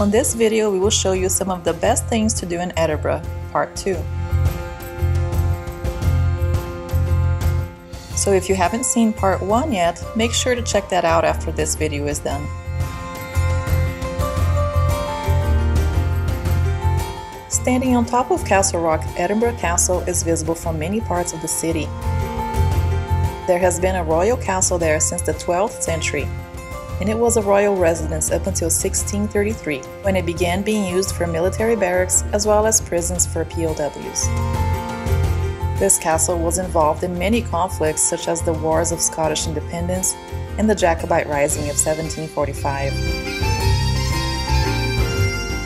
On this video, we will show you some of the best things to do in Edinburgh, part 2. So if you haven't seen part 1 yet, make sure to check that out after this video is done. Standing on top of Castle Rock, Edinburgh Castle is visible from many parts of the city. There has been a royal castle there since the 12th century, and it was a royal residence up until 1633, when it began being used for military barracks as well as prisons for POWs. This castle was involved in many conflicts such as the Wars of Scottish Independence and the Jacobite Rising of 1745.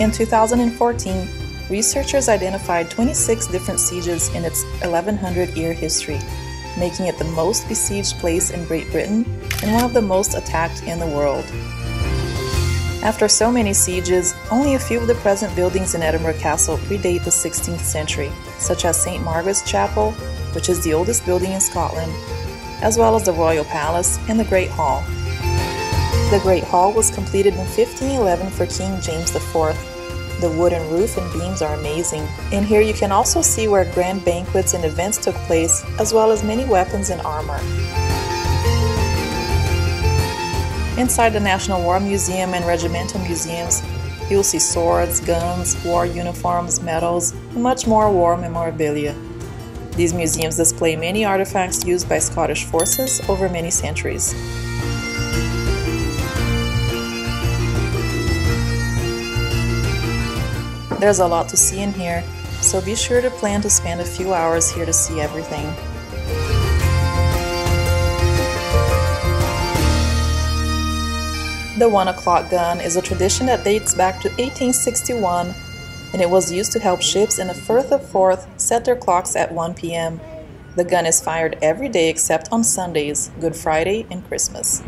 In 2014, researchers identified 26 different sieges in its 1100 year history, making it the most besieged place in Great Britain and one of the most attacked in the world. After so many sieges, only a few of the present buildings in Edinburgh Castle predate the 16th century, such as St. Margaret's Chapel, which is the oldest building in Scotland, as well as the Royal Palace and the Great Hall. The Great Hall was completed in 1511 for King James IV. The wooden roof and beams are amazing. In here you can also see where grand banquets and events took place, as well as many weapons and armor. Inside the National War Museum and Regimental Museums, you'll see swords, guns, war uniforms, medals, and much more war memorabilia. These museums display many artifacts used by Scottish forces over many centuries. There's a lot to see in here, so be sure to plan to spend a few hours here to see everything. The one o'clock gun is a tradition that dates back to 1861 and it was used to help ships in the Firth of Forth set their clocks at 1 p.m. The gun is fired every day except on Sundays, Good Friday, and Christmas.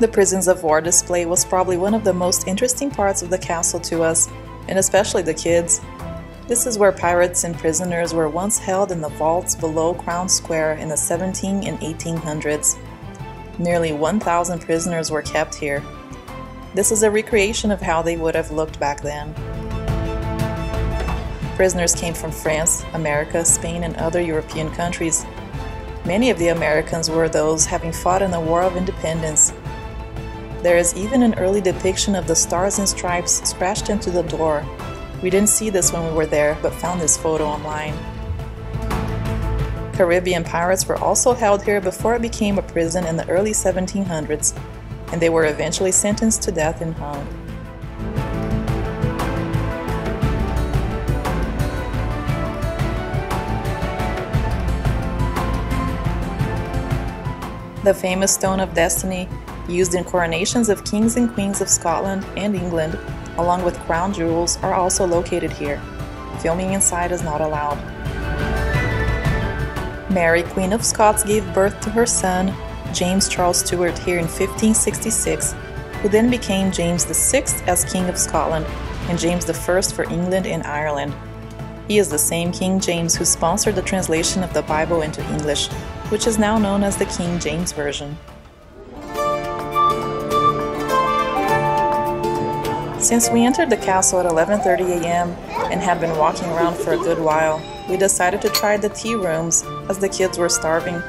The Prisons of War display was probably one of the most interesting parts of the castle to us, and especially the kids. This is where pirates and prisoners were once held in the vaults below Crown Square in the 17 and 1800s. Nearly 1,000 prisoners were kept here. This is a recreation of how they would have looked back then. Prisoners came from France, America, Spain, and other European countries. Many of the Americans were those having fought in the War of Independence there is even an early depiction of the stars and stripes scratched into the door. We didn't see this when we were there, but found this photo online. Caribbean pirates were also held here before it became a prison in the early 1700s, and they were eventually sentenced to death and hung. The famous Stone of Destiny used in coronations of kings and queens of Scotland and England, along with crown jewels, are also located here. Filming inside is not allowed. Mary, Queen of Scots, gave birth to her son, James Charles Stuart, here in 1566, who then became James VI as King of Scotland and James I for England and Ireland. He is the same King James who sponsored the translation of the Bible into English, which is now known as the King James Version. Since we entered the castle at 11.30 a.m. and had been walking around for a good while, we decided to try the tea rooms as the kids were starving.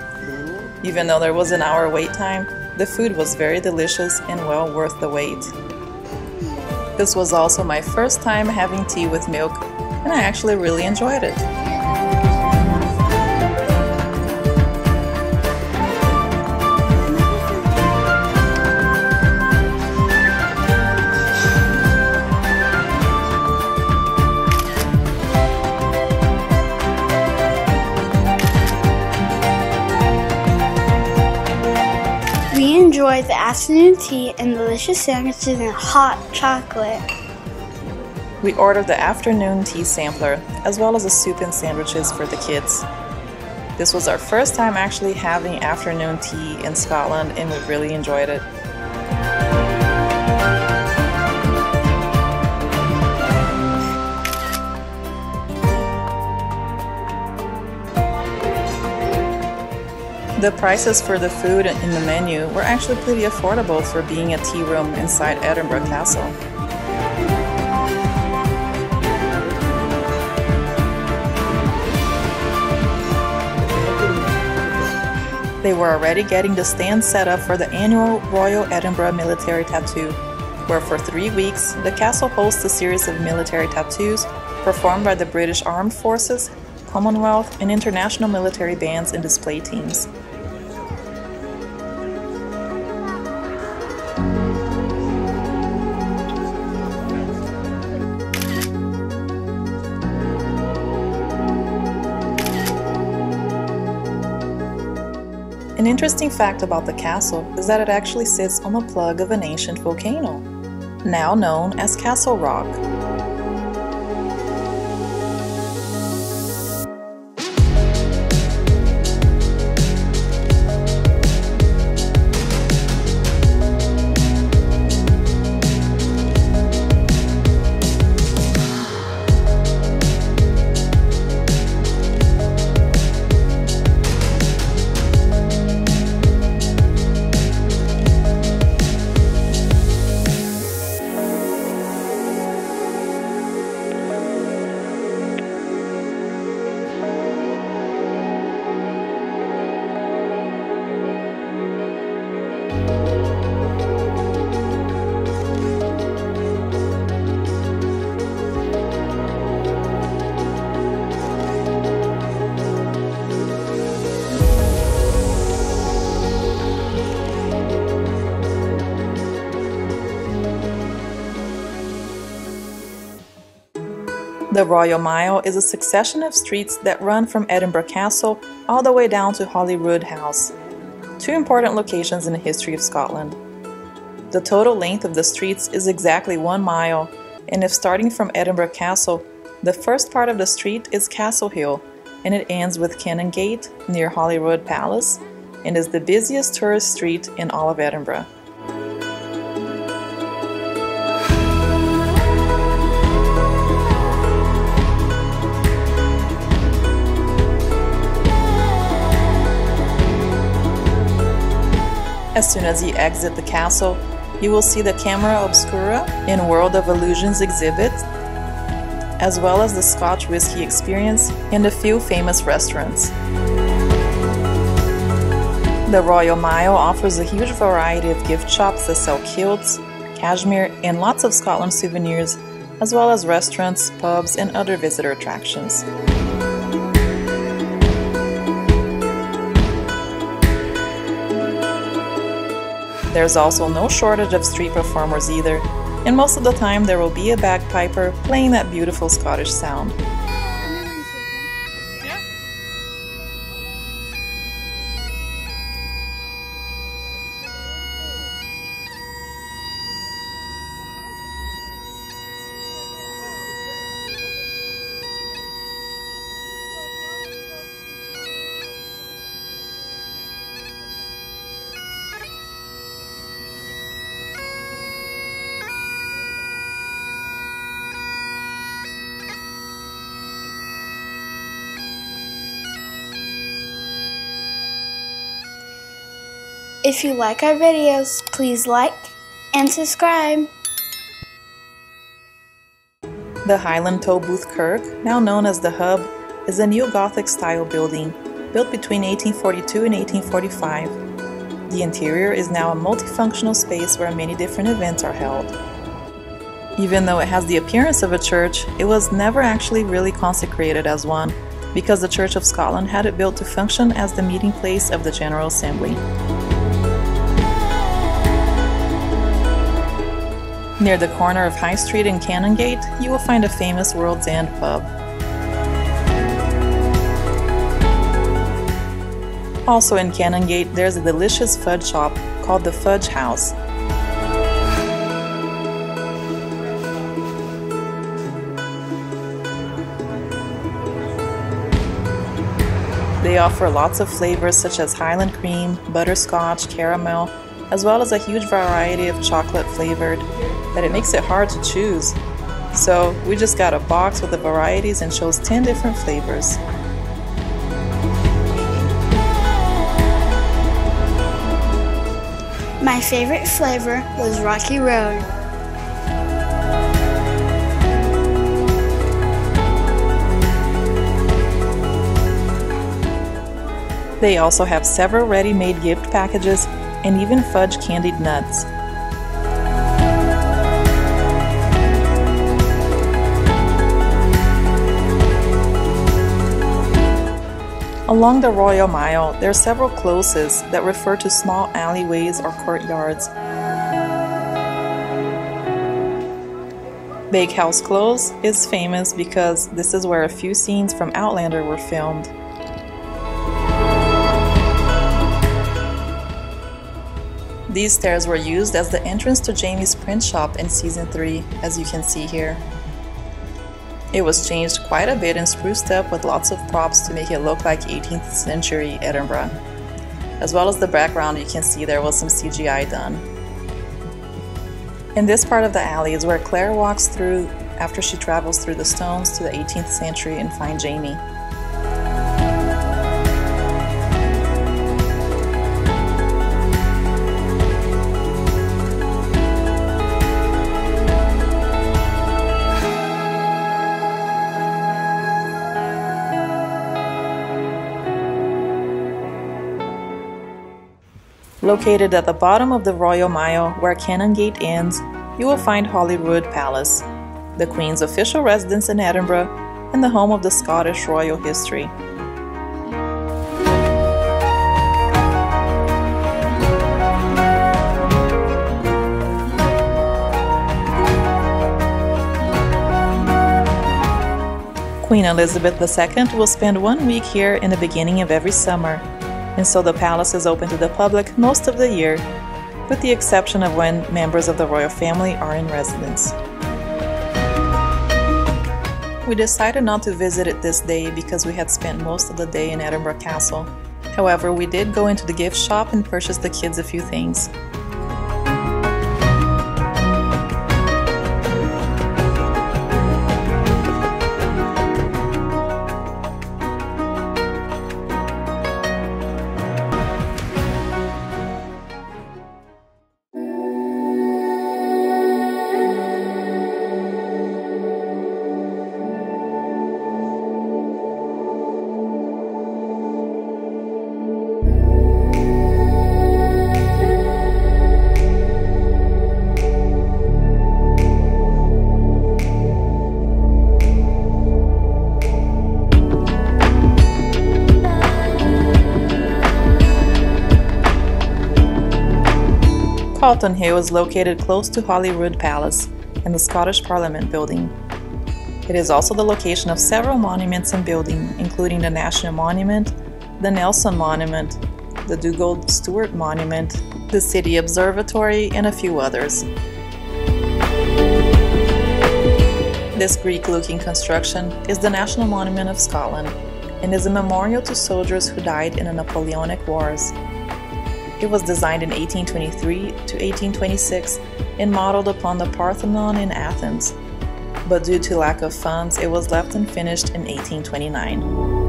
Even though there was an hour wait time, the food was very delicious and well worth the wait. This was also my first time having tea with milk, and I actually really enjoyed it. Enjoy the afternoon tea and delicious sandwiches and hot chocolate. We ordered the afternoon tea sampler, as well as a soup and sandwiches for the kids. This was our first time actually having afternoon tea in Scotland, and we really enjoyed it. The prices for the food in the menu were actually pretty affordable for being a tea room inside Edinburgh Castle. They were already getting the stand set up for the annual Royal Edinburgh Military Tattoo, where for three weeks the castle hosts a series of military tattoos performed by the British Armed Forces, Commonwealth, and international military bands and display teams. An interesting fact about the castle is that it actually sits on the plug of an ancient volcano, now known as Castle Rock. The Royal Mile is a succession of streets that run from Edinburgh Castle all the way down to Holyrood House, two important locations in the history of Scotland. The total length of the streets is exactly one mile, and if starting from Edinburgh Castle, the first part of the street is Castle Hill, and it ends with Canongate near Holyrood Palace, and is the busiest tourist street in all of Edinburgh. As soon as you exit the castle, you will see the Camera Obscura in World of Illusions exhibit, as well as the Scotch Whisky Experience and a few famous restaurants. The Royal Mile offers a huge variety of gift shops that sell kilts, cashmere, and lots of Scotland souvenirs, as well as restaurants, pubs, and other visitor attractions. There's also no shortage of street performers either, and most of the time there will be a bagpiper playing that beautiful Scottish sound. If you like our videos, please like and subscribe. The Highland Tolbooth Kirk, now known as the Hub, is a new Gothic style building built between 1842 and 1845. The interior is now a multifunctional space where many different events are held. Even though it has the appearance of a church, it was never actually really consecrated as one, because the Church of Scotland had it built to function as the meeting place of the General Assembly. Near the corner of High Street and Canongate, you will find a famous World's End pub. Also in Canongate, there's a delicious fudge shop called the Fudge House. They offer lots of flavors such as Highland cream, butterscotch, caramel, as well as a huge variety of chocolate flavored that it makes it hard to choose. So we just got a box with the varieties and chose 10 different flavors. My favorite flavor was Rocky Road. They also have several ready-made gift packages and even fudge candied nuts. Along the Royal Mile, there are several closes that refer to small alleyways or courtyards. Bakehouse Close is famous because this is where a few scenes from Outlander were filmed. These stairs were used as the entrance to Jamie's print shop in season 3, as you can see here. It was changed quite a bit and spruced up with lots of props to make it look like 18th century Edinburgh. As well as the background, you can see there was some CGI done. In this part of the alley is where Claire walks through after she travels through the stones to the 18th century and find Jamie. Located at the bottom of the Royal Mile where Canongate ends, you will find Holyrood Palace, the Queen's official residence in Edinburgh and the home of the Scottish royal history. Queen Elizabeth II will spend one week here in the beginning of every summer and so the palace is open to the public most of the year, with the exception of when members of the royal family are in residence. We decided not to visit it this day because we had spent most of the day in Edinburgh Castle. However, we did go into the gift shop and purchase the kids a few things. Calton Hill is located close to Holyrood Palace and the Scottish Parliament building. It is also the location of several monuments and buildings, including the National Monument, the Nelson Monument, the Dugald Stewart Monument, the City Observatory, and a few others. This Greek-looking construction is the National Monument of Scotland and is a memorial to soldiers who died in the Napoleonic Wars. It was designed in 1823 to 1826 and modeled upon the Parthenon in Athens, but due to lack of funds, it was left unfinished in 1829.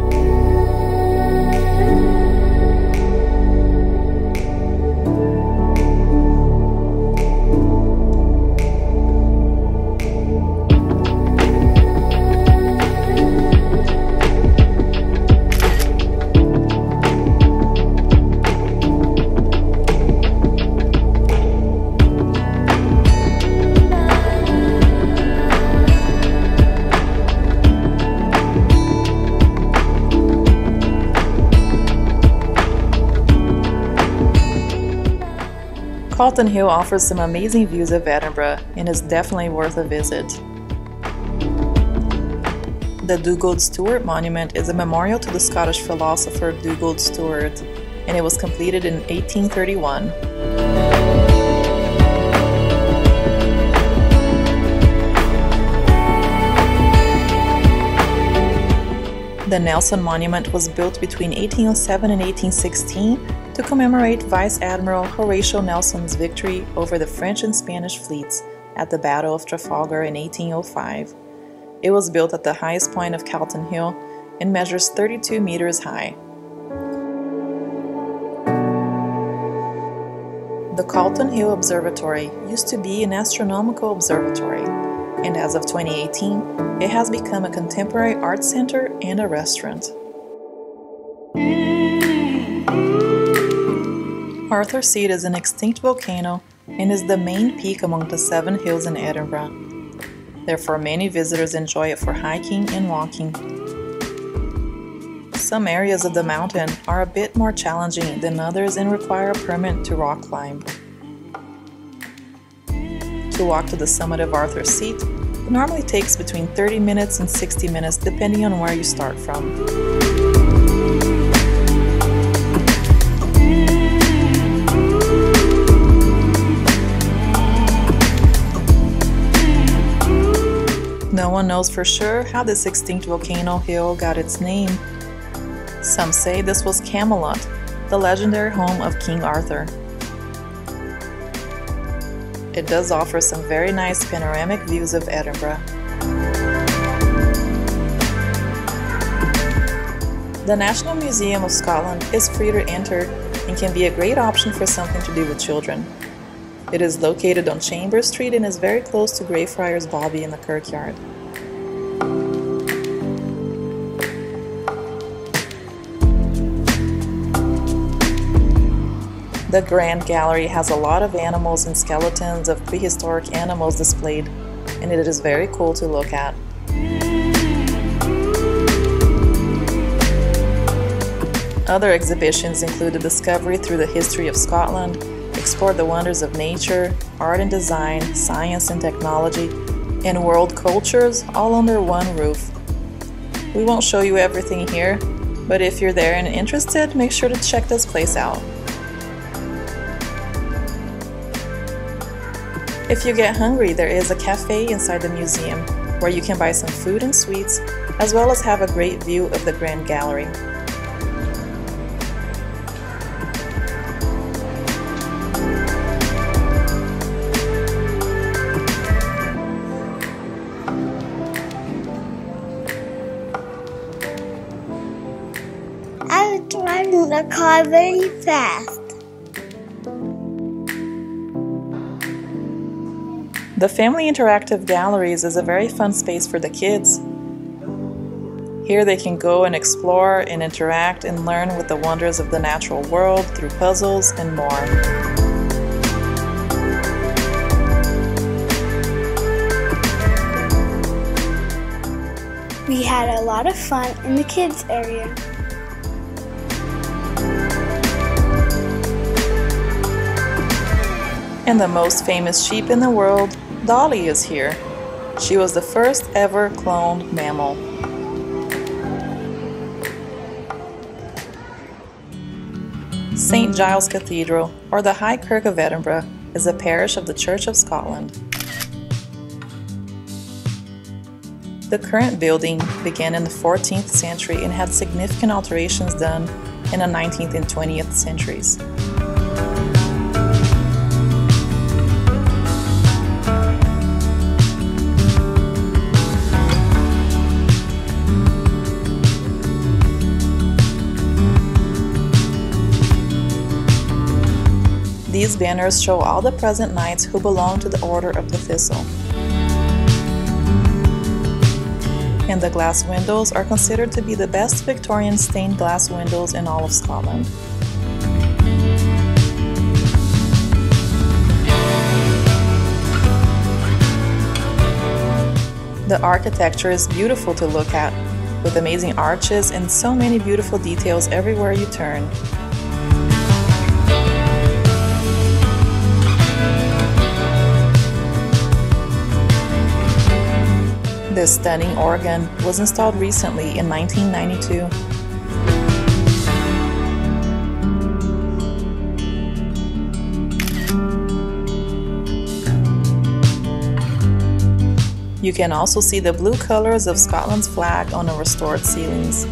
Calton Hill offers some amazing views of Edinburgh and is definitely worth a visit. The Dugald Stewart Monument is a memorial to the Scottish philosopher Dugald Stewart, and it was completed in 1831. The Nelson Monument was built between 1807 and 1816 to commemorate Vice Admiral Horatio Nelson's victory over the French and Spanish fleets at the Battle of Trafalgar in 1805. It was built at the highest point of Calton Hill and measures 32 meters high. The Calton Hill Observatory used to be an astronomical observatory, and as of 2018, it has become a contemporary art center and a restaurant. Arthur Seat is an extinct volcano and is the main peak among the seven hills in Edinburgh. Therefore, many visitors enjoy it for hiking and walking. Some areas of the mountain are a bit more challenging than others and require a permit to rock climb. To walk to the summit of Arthur's Seat, it normally takes between 30 minutes and 60 minutes depending on where you start from. One knows for sure how this extinct volcano hill got its name, some say this was Camelot, the legendary home of King Arthur. It does offer some very nice panoramic views of Edinburgh. The National Museum of Scotland is free to enter and can be a great option for something to do with children. It is located on Chambers Street and is very close to Greyfriars Bobby in the Kirkyard. The Grand Gallery has a lot of animals and skeletons of prehistoric animals displayed, and it is very cool to look at. Other exhibitions include a discovery through the history of Scotland, explore the wonders of nature, art and design, science and technology, and world cultures all under one roof. We won't show you everything here, but if you're there and interested, make sure to check this place out. If you get hungry, there is a cafe inside the museum where you can buy some food and sweets, as well as have a great view of the Grand Gallery. I was driving the car very fast. The Family Interactive Galleries is a very fun space for the kids. Here they can go and explore and interact and learn with the wonders of the natural world through puzzles and more. We had a lot of fun in the kids area. And the most famous sheep in the world, Dolly, is here. She was the first ever cloned mammal. St. Giles Cathedral, or the High Kirk of Edinburgh, is a parish of the Church of Scotland. The current building began in the 14th century and had significant alterations done in the 19th and 20th centuries. These banners show all the present knights who belong to the Order of the Thistle. And the glass windows are considered to be the best Victorian stained glass windows in all of Scotland. The architecture is beautiful to look at, with amazing arches and so many beautiful details everywhere you turn. This stunning organ was installed recently in 1992. You can also see the blue colors of Scotland's flag on the restored ceilings.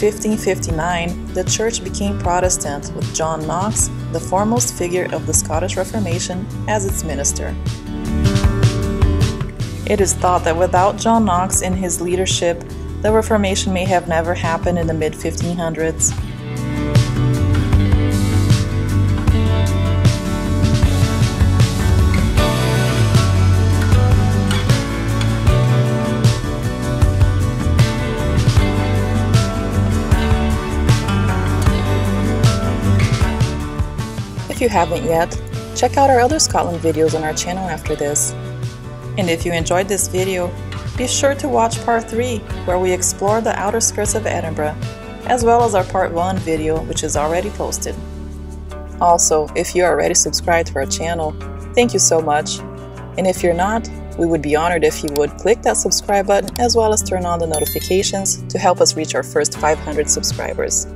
1559, the church became Protestant with John Knox the foremost figure of the Scottish Reformation, as its minister. It is thought that without John Knox in his leadership, the Reformation may have never happened in the mid 1500s. If you haven't yet, check out our other Scotland videos on our channel after this. And if you enjoyed this video, be sure to watch part 3 where we explore the outer skirts of Edinburgh, as well as our part 1 video which is already posted. Also, if you are already subscribed to our channel, thank you so much. And if you're not, we would be honored if you would click that subscribe button as well as turn on the notifications to help us reach our first 500 subscribers.